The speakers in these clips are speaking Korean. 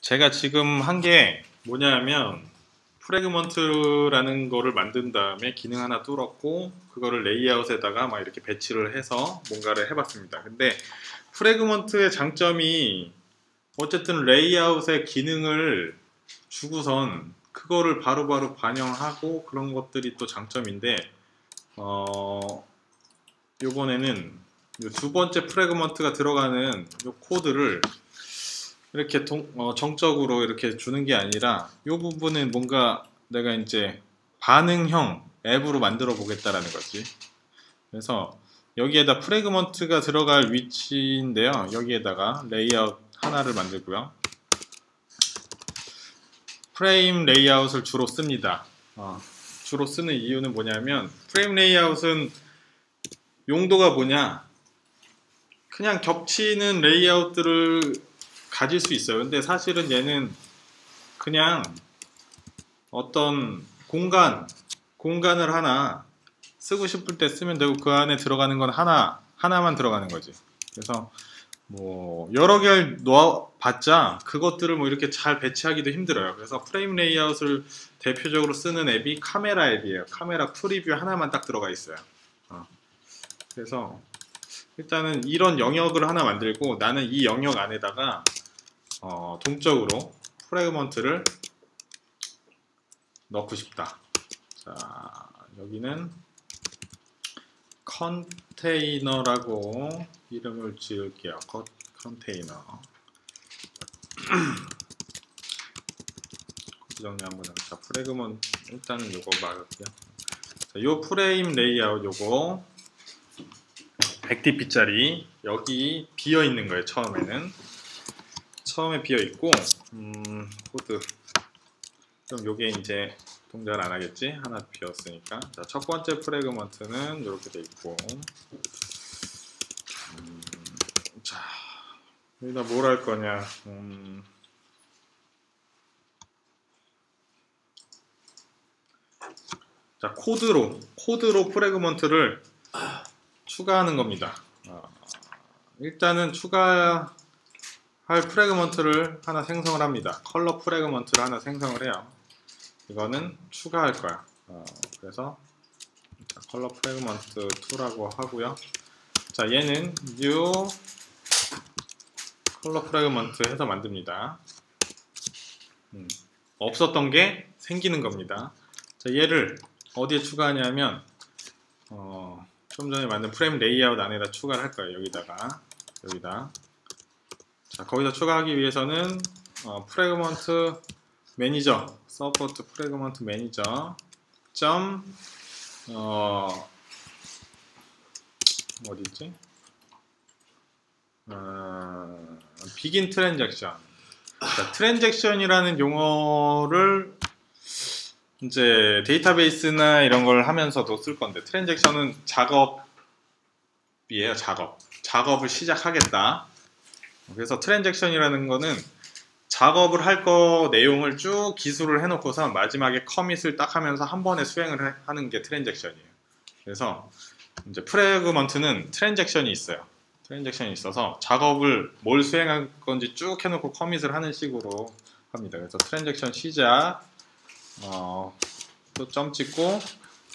제가 지금 한 게 뭐냐면 fragment라는 거를 만든 다음에 기능 하나 뚫었고 그거를 레이아웃에다가 막 이렇게 배치를 해서 뭔가를 해봤습니다. 근데 fragment의 장점이 어쨌든 레이아웃의 기능을 주고선 그거를 바로바로 반영하고 그런 것들이 또 장점인데 어 요번에는 요두 번째 fragment가 들어가는 요 코드를 이렇게 동, 어, 정적으로 이렇게 주는 게 아니라 이 부분은 뭔가 내가 이제 반응형 앱으로 만들어 보겠다라는 거지. 그래서 여기에다 fragment가 들어갈 위치인데요. 여기에다가 레이아웃 하나를 만들고요. 프레임 레이아웃을 주로 씁니다. 어, 주로 쓰는 이유는 뭐냐면 프레임 레이아웃은 용도가 뭐냐 그냥 겹치는 레이아웃들을 가질 수 있어요. 근데 사실은 얘는 그냥 어떤 공간, 공간을 하나 쓰고 싶을 때 쓰면 되고 그 안에 들어가는 건 하나, 하나만 들어가는 거지. 그래서 뭐 여러 개를 놓아봤자 그것들을 뭐 이렇게 잘 배치하기도 힘들어요. 그래서 프레임 레이아웃을 대표적으로 쓰는 앱이 카메라 앱이에요. 카메라 preview 하나만 딱 들어가 있어요. 어. 그래서 일단은 이런 영역을 하나 만들고 나는 이 영역 안에다가 어, 동적으로 fragment를 넣고 싶다. 자, 여기는 컨테이너라고 이름을 지을게요. 컨테이너. 정리 한번 해보자. fragment 일단은 요거 말할게요. 자, 요 프레임 레이아웃 요거 100dp짜리 여기 비어 있는 거예요. 처음에는 처음에 비어 있고 음, 코드. 그럼 요게 이제 동작을 안 하겠지? 하나 비었으니까. 자, 첫 번째 fragment는 이렇게 돼 있고. 음, 자 여기다 뭘 할 거냐? 음, 자 코드로 코드로 fragment를 추가하는 겁니다. 어, 일단은 추가 할 fragment를 하나 생성을 합니다. color fragment를 하나 생성을 해요. 이거는 추가할 거야. 어, 그래서 color fragment 2라고 하고요. 자, 얘는 new color fragment 해서 만듭니다. 음, 없었던 게 생기는 겁니다. 자, 얘를 어디에 추가하냐면 어, 좀 전에 만든 프레임 레이아웃 안에다 추가를 할 거예요. 여기다가 여기다 자, 거기다 추가하기 위해서는 어, fragment manager support fragment manager 점 어, 어디 있지? 어, begin transaction 자, transaction이라는 용어를 이제 데이터베이스나 이런 걸 하면서도 쓸 건데 transaction은 작업이에요 작업. 작업을 시작하겠다 그래서 transaction이라는 거는 작업을 할 거 내용을 쭉 기술을 해놓고서 마지막에 commit을 딱 하면서 한 번에 수행을 하는 게 transaction이에요. 그래서 이제 fragment는 transaction이 있어요. transaction이 있어서 작업을 뭘 수행할 건지 쭉 해놓고 commit을 하는 식으로 합니다. 그래서 transaction 시작, 어, 또 점 찍고,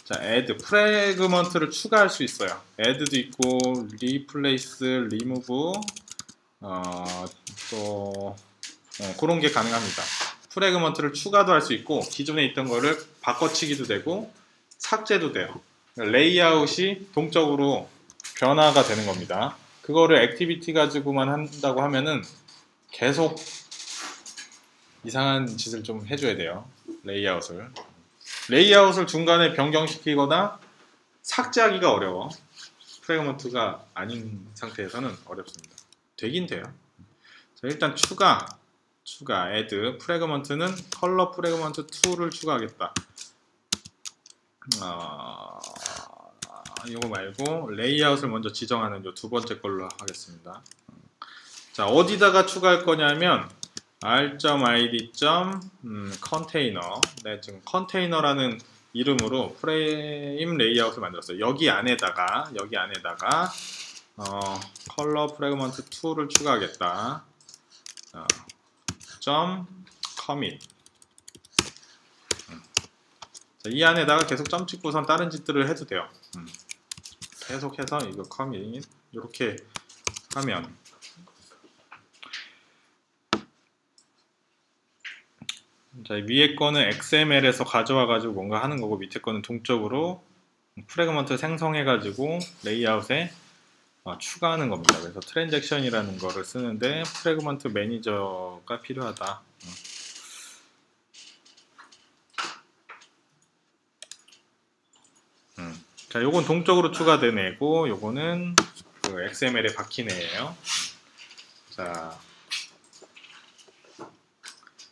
자, add fragment를 추가할 수 있어요. add도 있고, replace, remove, 어, 또 어, 그런 게 가능합니다. fragment를 추가도 할 수 있고 기존에 있던 거를 바꿔치기도 되고 삭제도 돼요. 레이아웃이 동적으로 변화가 되는 겁니다. 그거를 activity 가지고만 한다고 하면은 계속 이상한 짓을 좀 해줘야 돼요. 레이아웃을. 레이아웃을 중간에 변경시키거나 삭제하기가 어려워. fragment가 아닌 상태에서는 어렵습니다. 되긴 돼요. 자, 일단 추가, 추가, add, fragment는 color fragment 2를 추가하겠다. 어, 이거 말고 레이아웃을 먼저 지정하는 두 번째 걸로 하겠습니다. 자, 어디다가 추가할 거냐면 r.id. 음, 컨테이너. 네, 지금 컨테이너라는 이름으로 frame layout을 만들었어요. 여기 안에다가 여기 안에다가 어, color fragment 2를 추가하겠다. 자, 점 commit 음. 자, 이 안에다가 계속 점 찍고선 다른 짓들을 해도 돼요. 음. 계속해서 이거 commit 이렇게 하면 자 위에 거는 XML에서 가져와 가지고 뭔가 하는 거고 밑에 거는 동적으로 fragment 생성해 가지고 레이아웃에 어, 추가하는 겁니다. 그래서 transaction이라는 거를 쓰는데 fragment manager가 필요하다. 음. 자, 요건 동적으로 추가된 애고, 요거는 그 XML에 박힌 애예요. 자,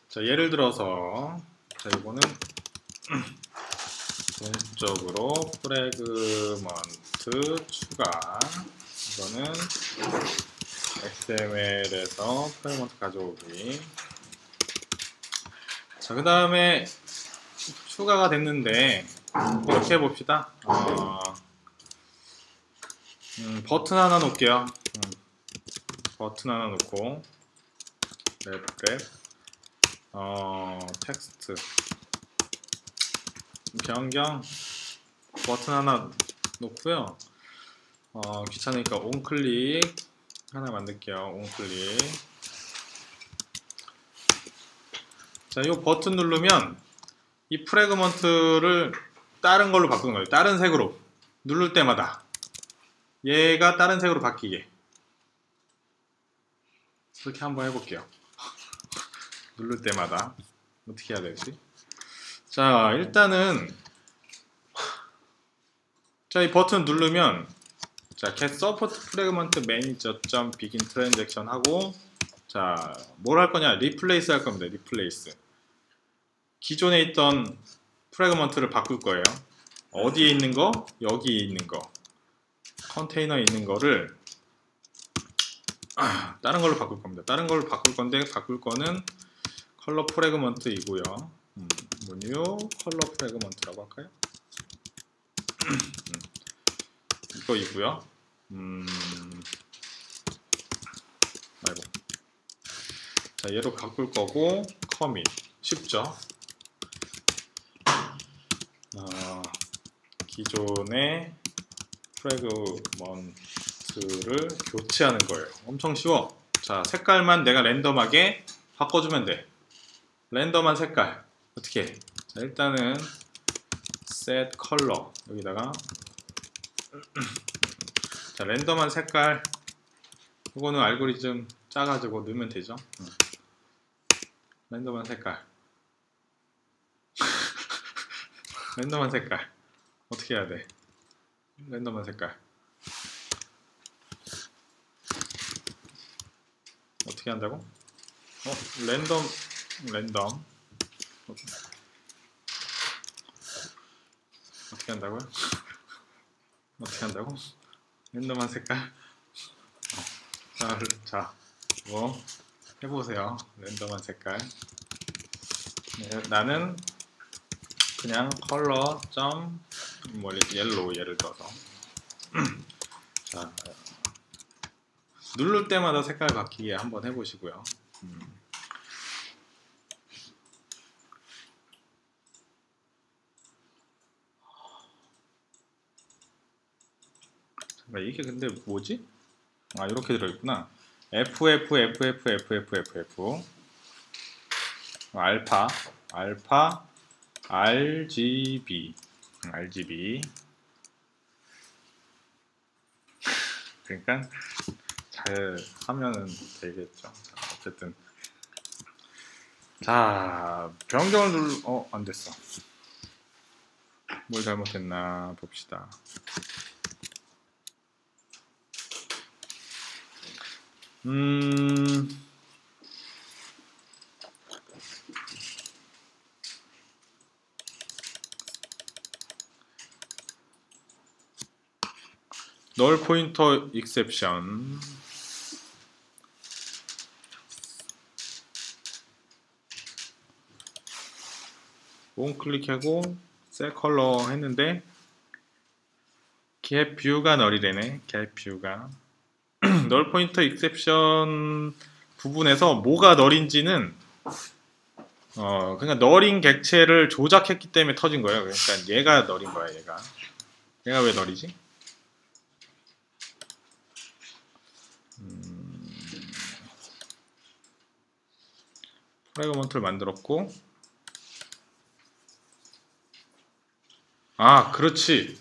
자 예를 들어서, 자, 요거는 동적으로 fragment 추가. 이거는 XML에서 fragment 가져오기. 자, 그 다음에 추가가 됐는데, 이렇게 해봅시다. 어, 음, 버튼 하나 놓을게요. 음, 버튼 하나 놓고, wrap, wrap, 어, 텍스트, 변경, 버튼 하나 놓고요. 어, 귀찮으니까 onClick 하나 만들게요. onClick. 자, 이 버튼 누르면 이 fragment를 다른 걸로 바꾸는 거예요. 다른 색으로 누를 때마다 얘가 다른 색으로 바뀌게 그렇게 한번 해볼게요. 누를 때마다 어떻게 해야 되지? 자, 일단은 자, 이 버튼 누르면 자, get support fragment manager begin transaction 하고 자, 뭘 할 거냐? replace 할 겁니다. replace. 기존에 있던 fragment를 바꿀 거예요. 어디에 있는 거? 여기에 있는 거. 컨테이너에 있는 거를 아, 다른 걸로 바꿀 겁니다. 다른 걸로 바꿀 건데 바꿀 거는 color fragment이고요. 음, 뭐 new color fragment라고 할까요? 음, 이거이고요. 음, 아이고. 자, 얘로 바꿀 거고 commit 쉽죠? 어, 기존의 프레그먼트를 교체하는 거예요. 엄청 쉬워. 자, 색깔만 내가 랜덤하게 바꿔주면 돼. 랜덤한 색깔. 어떻게? 해? 자, 일단은 set color 여기다가 자, 랜덤한 색깔 이거는 알고리즘 짜가지고 넣으면 되죠. 응. 랜덤한 색깔 랜덤한 색깔 어떻게 해야 돼? 랜덤한 색깔 어떻게 한다고? 어? 랜덤 랜덤 어떻게 한다고요? 어떻게 한다고? 랜덤한 색깔 어. 자, 자, 뭐 해보세요 랜덤한 색깔 네, 나는 그냥 color 점 뭐 yellow 예를 들어서 자 누를 때마다 색깔 바뀌게 한번 해보시고요 음. 이게 근데 뭐지? 아 이렇게 들어있구나. F F F F F F F F 알파 알파 RGB RGB 그러니까 잘 하면은 되겠죠. 어쨌든. 자 변경을 눌러 어 안 됐어. 뭘 잘못했나 봅시다 음. 널 포인터 익셉션. onClick하고 set color 했는데 get view가 null이래네 get view가 null pointer exception 부분에서 뭐가 null인지는 어 그러니까 null인 객체를 조작했기 때문에 터진 거예요. 그러니까 얘가 null인 거야, 얘가. 얘가 왜 null이지? 음, fragment를 만들었고 아, 그렇지.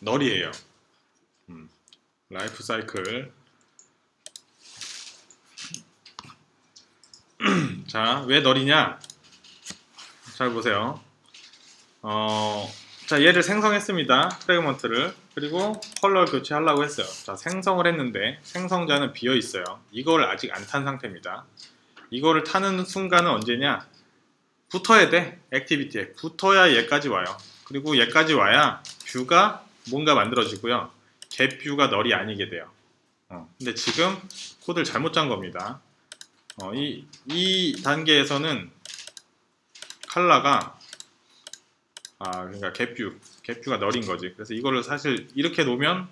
null이에요. 음, life cycle. 자, 왜 null이냐? 잘 보세요. 어, 자, 얘를 생성했습니다. fragment를. 그리고 컬러 교체하려고 했어요. 자, 생성을 했는데 생성자는 비어 있어요. 이걸 아직 안 탄 상태입니다. 이거를 타는 순간은 언제냐? 붙어야 돼. activity에. 붙어야 얘까지 와요. 그리고 얘까지 와야 view가 뭔가 만들어지고요. get view가 null이 아니게 돼요. 어, 근데 지금 코드를 잘못 짠 겁니다. 어, 이, 이 단계에서는 칼라가 아 그러니까 갭뷰 갭뷰가 널인 거지. 그래서 이거를 사실 이렇게 놓으면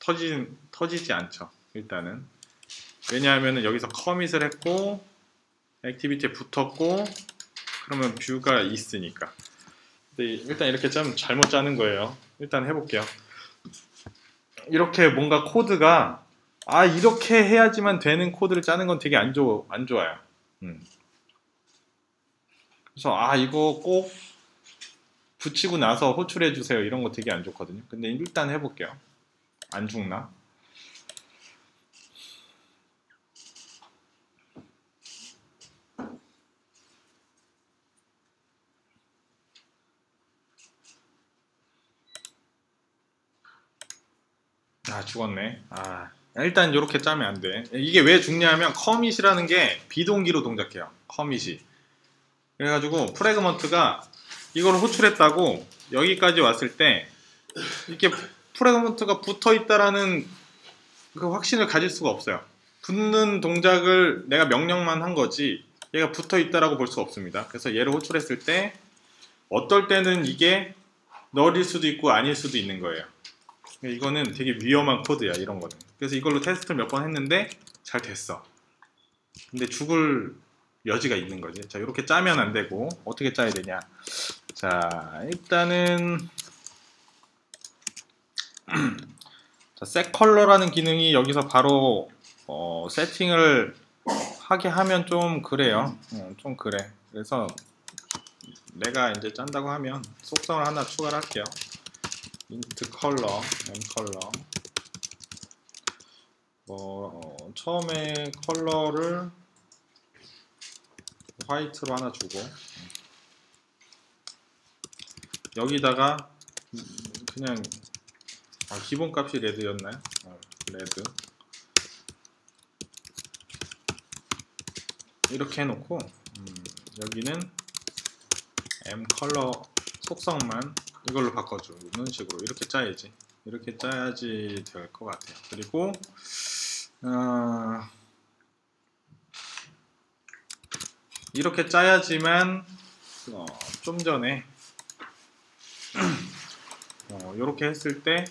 터지, 터지지 않죠 일단은. 왜냐하면 여기서 commit을 했고 activity에 붙었고 그러면 view가 있으니까. 근데 일단 이렇게 짜면 잘못 짜는 거예요. 일단 해볼게요 이렇게 뭔가 코드가 아 이렇게 해야지만 되는 코드를 짜는 건 되게 안, 좋, 안 좋아요. 음. 그래서 아 이거 꼭 붙이고 나서 호출해 주세요. 이런 거 되게 안 좋거든요. 근데 일단 해볼게요. 안 죽나 아 죽었네. 아 일단 이렇게 짜면 안돼. 이게 왜 죽냐면 커밋이라는 게 비동기로 동작해요. 커밋이. 그래가지고 fragment가 이걸 호출했다고 여기까지 왔을 때 이렇게 fragment가 붙어 있다라는 그 확신을 가질 수가 없어요. 붙는 동작을 내가 명령만 한 거지 얘가 붙어 있다라고 볼 수 없습니다. 그래서 얘를 호출했을 때 어떨 때는 이게 null일 수도 있고 아닐 수도 있는 거예요 이거는 되게 위험한 코드야 이런 거는. 그래서 이걸로 테스트를 몇 번 했는데 잘 됐어. 근데 죽을 여지가 있는 거지. 자 이렇게 짜면 안 되고 어떻게 짜야 되냐? 자 일단은 자, set color라는 기능이 여기서 바로 어, 세팅을 하게 하면 좀 그래요. 어, 좀 그래. 그래서 내가 이제 짠다고 하면 속성을 하나 추가를 할게요 int color m color 뭐 어, 처음에 컬러를 white로 하나 주고. 여기다가 그냥 아, 기본값이 red였나요? 어, red. 이렇게 해놓고 음, 여기는 M 컬러 속성만 이걸로 바꿔주는 식으로 이렇게 짜야지. 이렇게 짜야지 될 것 같아요. 그리고 어, 이렇게 짜야지만 어, 좀 전에 어, 이렇게 했을 때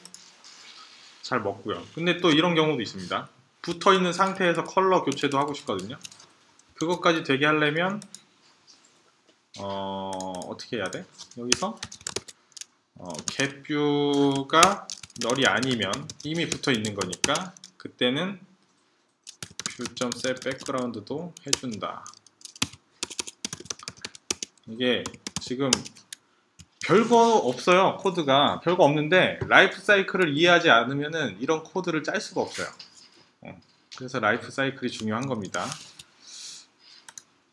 잘 먹고요. 근데 또 이런 경우도 있습니다. 붙어 있는 상태에서 컬러 교체도 하고 싶거든요. 그것까지 되게 하려면 어, 어떻게 해야 돼? 여기서 어, getView가 null이 아니면 이미 붙어 있는 거니까 그때는 view.setBackground도 해준다. 이게 지금 별거 없어요 코드가. 별거 없는데 라이프 사이클을 이해하지 않으면 이런 코드를 짤 수가 없어요. 어, 그래서 라이프 사이클이 중요한 겁니다.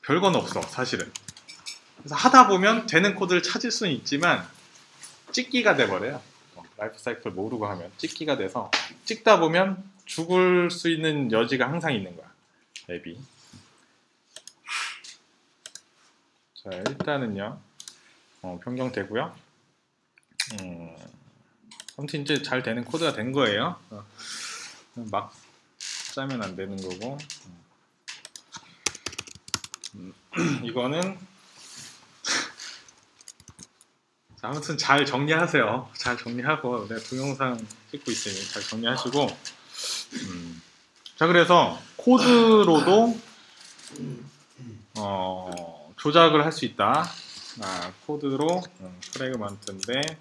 별건 없어 사실은. 그래서 하다 보면 되는 코드를 찾을 수는 있지만 찍기가 돼버려요. 어, 라이프 사이클 모르고 하면 찍기가 돼서 찍다 보면 죽을 수 있는 여지가 항상 있는 거야 앱이 자 일단은요. 어, 변경되고요. 음, 아무튼 이제 잘 되는 코드가 된 거예요. 어, 막 짜면 안 되는 거고. 음, 이거는 자, 아무튼 잘 정리하세요. 잘 정리하고 내 동영상 찍고 있으니 잘 정리하시고 음, 자 그래서 코드로도 어, 조작을 할 수 있다. 아, 코드로 음, fragment인데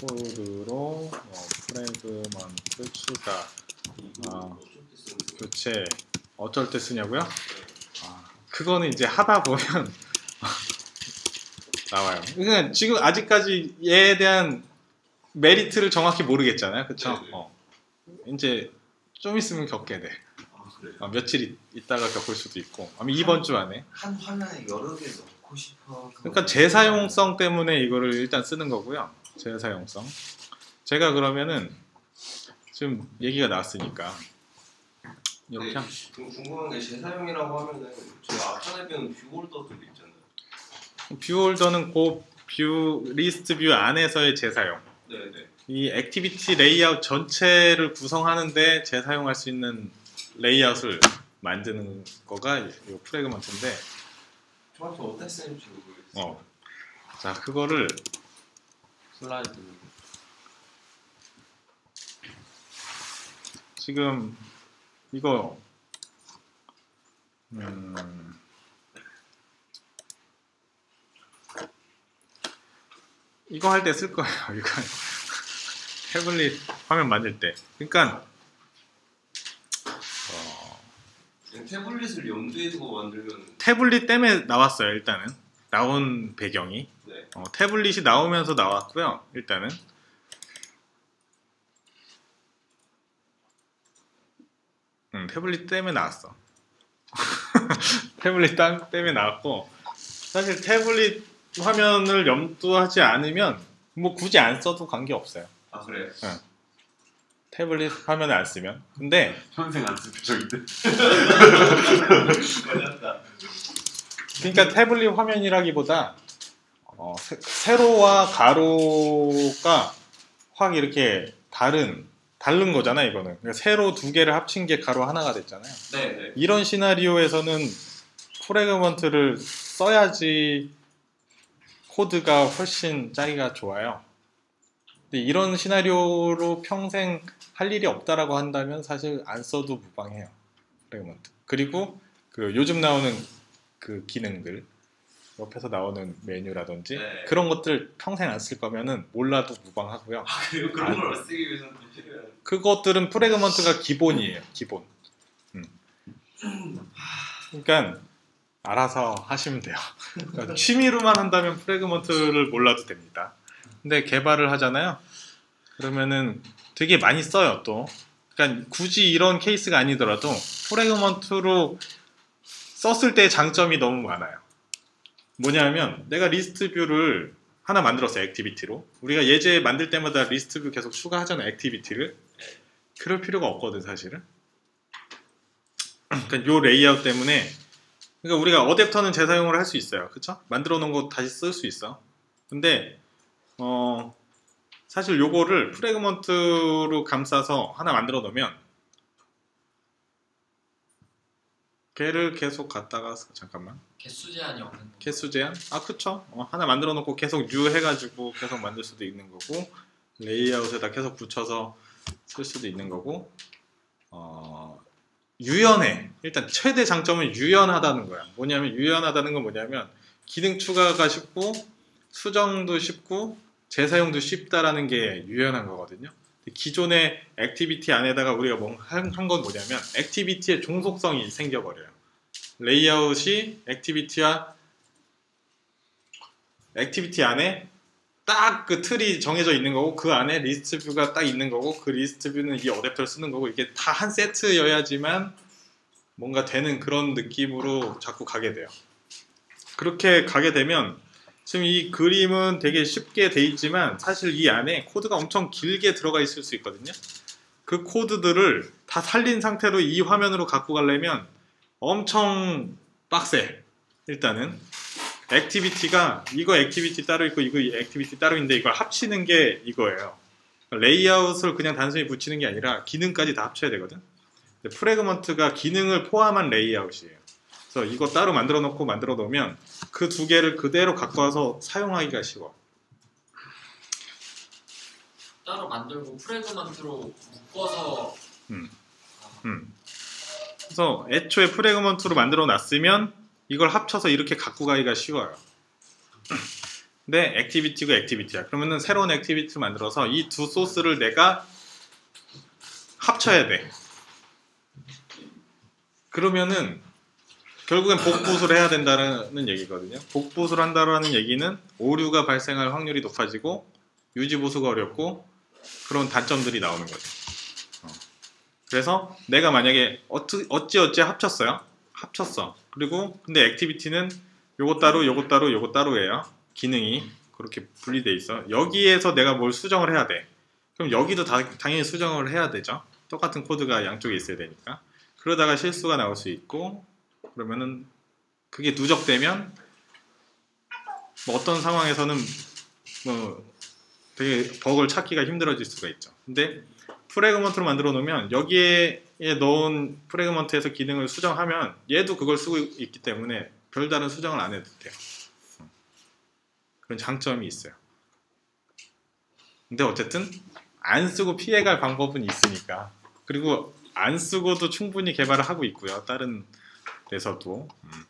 코드로 어, fragment 추가 아, 교체 어쩔 때 쓰냐고요? 아, 그거는 이제 하다 보면 나와요. 그러니까 지금 아직까지 얘에 대한 메리트를 정확히 모르겠잖아요, 그렇죠? 네네. 어. 이제 좀 있으면 겪게 돼. 아? 아, 며칠 있- 있다가 겪을 수도 있고, 아니면 이번 주 안에. 한 화면에 여러 개 넣고 싶어. 그러니까 재사용성 때문에 이거를 일단 쓰는 거고요. 재사용성. 제가 그러면은 지금 얘기가 나왔으니까 이렇게 네, 궁금한 게 재사용이라고 하면은 저희 앞전에 배운 view holder들 있잖아요. view holder는 그 view list view 안에서의 재사용. 네 네. 이 activity 레이아웃 전체를 구성하는데 재사용할 수 있는 레이아웃을 만드는 거가 이 fragment인데 정확히 어떻게 쓰는지 모르겠어요. 어. 자, 그거를 슬라이드. 지금 이거 음, 이거 할 때 쓸 거예요. 이거 태블릿 화면 만들 때. 그러니까 어, 태블릿을 염두에 두고 만들면 태블릿 때문에 나왔어요. 일단은 나온 배경이 네. 어, 태블릿이 나오면서 나왔고요. 일단은 태블릿 때문에 나왔어. 태블릿 땅 때문에 나왔고 사실 태블릿 화면을 염두하지 않으면 뭐 굳이 안 써도 관계 없어요. 아 그래요? 태블릿 화면을 안 쓰면. 근데 평생 안쓸 표정인데. 걸렸다. 그러니까 태블릿 화면이라기보다 어, 세, 세로와 가로가 확 이렇게 다른 다른 거잖아요. 이거는 그러니까 세로 두 개를 합친 게 가로 하나가 됐잖아요. 네 네. 이런 시나리오에서는 fragment를 써야지 코드가 훨씬 짜기가 좋아요. 근데 이런 시나리오로 평생 할 일이 없다라고 한다면 사실 안 써도 무방해요. fragment. 그리고 그 요즘 나오는 그 기능들 옆에서 나오는 메뉴라든지 네. 그런 것들 평생 안 쓸 거면은 몰라도 무방하고요. 아 그리고 그런 걸 쓰기 위해서는. 그것들은 fragment가 기본이에요. 기본. 음. 그러니까 알아서 하시면 돼요. 그러니까 취미로만 한다면 fragment를 몰라도 됩니다. 근데 개발을 하잖아요. 그러면은 되게 많이 써요 또. 그러니까 굳이 이런 케이스가 아니더라도 fragment로 썼을 때 장점이 너무 많아요. 뭐냐면 내가 list view를 하나 만들었어요 activity로 우리가 예제 만들 때마다 list view 계속 추가하잖아요 activity를 그럴 필요가 없거든 사실은 그러니까 요 레이아웃 때문에 그러니까 우리가 어댑터는 재사용을 할 수 있어요 그쵸? 만들어 놓은 거 다시 쓸 수 있어 근데 어 사실 요거를 fragment로 감싸서 하나 만들어 놓으면 걔를 계속 갖다가 잠깐만 개수 제한이 없는 거. 개수 제한? 아 그쵸 어, 하나 만들어 놓고 계속 new 해가지고 계속 만들 수도 있는 거고 레이아웃에다 계속 붙여서 쓸 수도 있는 거고 어, 유연해. 일단 최대 장점은 유연하다는 거야. 뭐냐면 유연하다는 건 뭐냐면 기능 추가가 쉽고 수정도 쉽고 재사용도 쉽다라는 게 유연한 거거든요. 기존의 activity 안에다가 우리가 뭐한 건 뭐냐면 activity의 종속성이 생겨버려요. 레이아웃이 activity와 activity 안에 딱 그 틀이 정해져 있는 거고 그 안에 list view가 딱 있는 거고 그 list view는 이 어댑터를 쓰는 거고 이게 다 한 세트여야지만 뭔가 되는 그런 느낌으로 자꾸 가게 돼요. 그렇게 가게 되면 지금 이 그림은 되게 쉽게 돼 있지만 사실 이 안에 코드가 엄청 길게 들어가 있을 수 있거든요. 그 코드들을 다 살린 상태로 이 화면으로 갖고 가려면 엄청 빡세. 일단은 activity가 이거 activity 따로 있고 이거 activity 따로 있는데 이걸 합치는 게 이거예요. 레이아웃을 그냥 단순히 붙이는 게 아니라 기능까지 다 합쳐야 되거든. 근데 fragment가 기능을 포함한 레이아웃이에요. 그래서 이거 따로 만들어 놓고 만들어 놓으면 그 두 개를 그대로 갖고 와서 사용하기가 쉬워. 따로 만들고 fragment로 묶어서 음. 음. 그래서 애초에 fragment로 만들어 놨으면 이걸 합쳐서 이렇게 갖고 가기가 쉬워요. 근데 activity고 activity야. 그러면은 새로운 activity를 만들어서 이 두 소스를 내가 합쳐야 돼. 그러면은 결국엔 복붙을 해야 된다는 얘기거든요. 복붙을 한다라는 얘기는 오류가 발생할 확률이 높아지고 유지 보수가 어렵고 그런 단점들이 나오는 거죠. 어. 그래서 내가 만약에 어찌 어찌 어찌 합쳤어요. 합쳤어. 그리고 근데 activity는 요거 따로 요거 따로 요거 따로예요. 기능이 그렇게 분리돼 있어. 여기에서 내가 뭘 수정을 해야 돼. 그럼 여기도 다, 당연히 수정을 해야 되죠. 똑같은 코드가 양쪽에 있어야 되니까. 그러다가 실수가 나올 수 있고 그러면은 그게 누적되면 뭐 어떤 상황에서는 뭐 되게 버그를 찾기가 힘들어질 수가 있죠. 근데 프레그먼트로 만들어 놓으면 여기에 넣은 프레그먼트에서 기능을 수정하면 얘도 그걸 쓰고 있기 때문에 별다른 수정을 안 해도 돼요. 그런 장점이 있어요. 근데 어쨌든 안 쓰고 피해갈 방법은 있으니까 그리고 안 쓰고도 충분히 개발을 하고 있고요. 다른 데서도 음.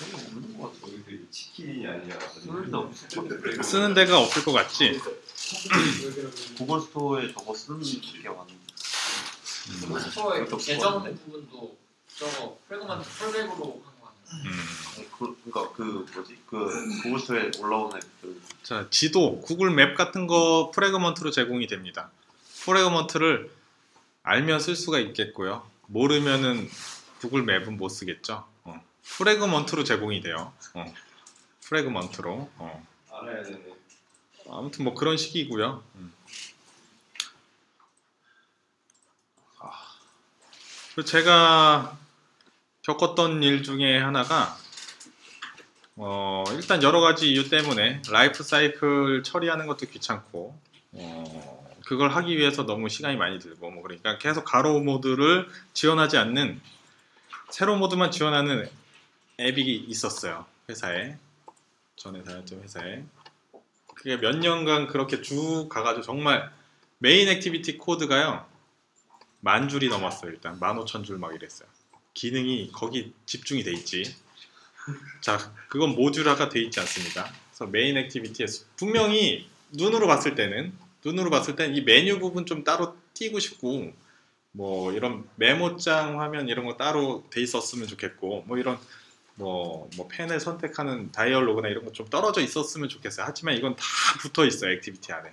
별로 없는 것 같아. 여기 치킨이 아니라 쓰는 데 없을 쓰는 데가 없을 것 같지. 구글 스토어에 저거 쓰는 게 많은데 음. 스토어의 그것도 계정 좋았네. 부분도 저거 한거 아니에요? 음. 그, 그러니까 그 뭐지 그 구글 스토어에 올라오는 그 자, 지도, 구글 맵 같은 거 프레그먼트로 제공이 됩니다. 프레그먼트를 알면 쓸 수가 있겠고요. 모르면은 구글 맵은 못 쓰겠죠. 어. fragment로 제공이 돼요. 어. fragment로. 어. 알아야 되네. 아무튼 뭐 그런 식이고요. 음. 아. 제가 겪었던 일 중에 하나가 어, 일단 여러 가지 이유 때문에 라이프 사이클 처리하는 것도 귀찮고 어, 그걸 하기 위해서 너무 시간이 많이 들고 뭐 그러니까 계속 가로 모드를 지원하지 않는 세로 모드만 지원하는 앱이 있었어요 회사에. 전에 다녔던 회사에. 그게 몇 년간 그렇게 쭉 가가지고 정말 main activity 코드가요 만 줄이 넘었어요 일단. 만 오천 줄 막 이랬어요. 기능이 거기 집중이 돼 있지. 자 그건 모듈화가 돼 있지 않습니다. 그래서 main activity에 분명히 눈으로 봤을 때는 눈으로 봤을 때는 이 메뉴 부분 좀 따로 띄고 싶고 뭐 이런 메모장 화면 이런 거 따로 돼 있었으면 좋겠고 뭐 이런 뭐, 뭐 펜을 선택하는 dialog나 이런 거 좀 떨어져 있었으면 좋겠어요. 하지만 이건 다 붙어 있어요. activity 안에.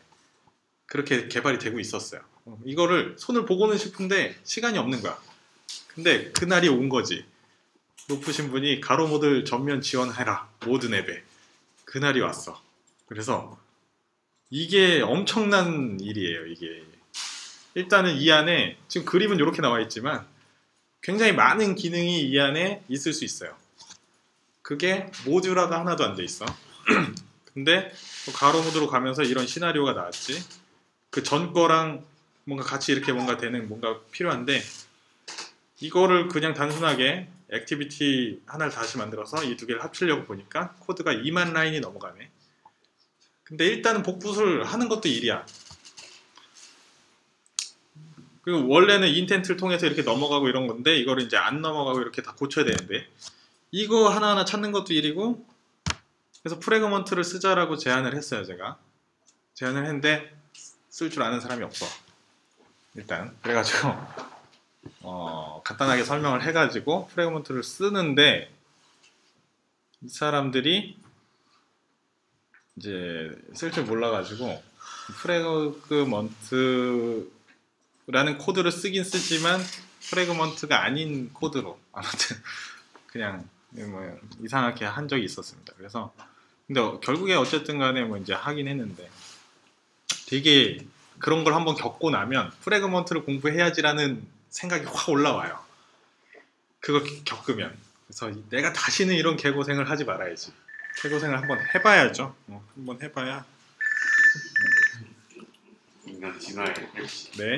그렇게 개발이 되고 있었어요. 어, 이거를 손을 보고는 싶은데 시간이 없는 거야. 근데 그날이 온 거지. 높으신 분이 가로 모드를 전면 지원해라. 모든 앱에. 그날이 왔어. 그래서 이게 엄청난 일이에요. 이게. 일단은 이 안에 지금 그림은 이렇게 나와 있지만 굉장히 많은 기능이 이 안에 있을 수 있어요. 그게 모듈화가 하나도 안 돼 있어. 근데 또 가로 모드로 가면서 이런 시나리오가 나왔지. 그 전 거랑 뭔가 같이 이렇게 뭔가 되는 뭔가 필요한데 이거를 그냥 단순하게 activity 하나를 다시 만들어서 이 두 개를 합치려고 보니까 코드가 2만 라인이 넘어가네. 근데 일단은 복붙을 하는 것도 일이야. 그 원래는 intent를 통해서 이렇게 넘어가고 이런 건데 이거를 이제 안 넘어가고 이렇게 다 고쳐야 되는데 이거 하나하나 찾는 것도 일이고 그래서 fragment를 쓰자라고 제안을 했어요 제가. 제안을 했는데 쓸 줄 아는 사람이 없어. 일단. 그래가지고 어, 간단하게 설명을 해가지고 fragment를 쓰는데 이 사람들이 이제 쓸 줄 몰라가지고 fragment라는 코드를 쓰긴 쓰지만 fragment가 아닌 코드로. 아무튼 그냥 뭐 이상하게 한 적이 있었습니다. 그래서 근데 어- 결국에 어쨌든 간에 뭐 이제 하긴 했는데 되게 그런 걸 한번 겪고 나면 fragment를 공부해야지라는 생각이 확 올라와요. 그거 겪으면 그래서 내가 다시는 이런 개고생을 하지 말아야지. 개고생을 한번 해봐야죠. 어, 한번 해봐야 인간 진화의 네.